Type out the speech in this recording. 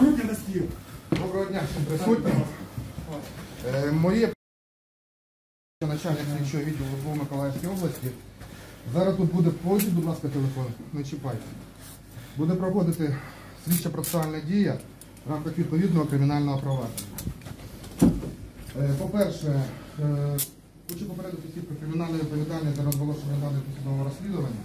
Руки на стіл. Доброго дня всім присутнім. Е, Моє начальник слідчого відділу в Миколаївської області. Зараз тут буде позі, будь ласка, телефон, не чіпайте. Буде проходити слідча процесуальна дія в рамках відповідного кримінального провадження. Е, По-перше, е, хочу попередити всіх про кримінальне відповідальність за розголошення даних досудового розслідування.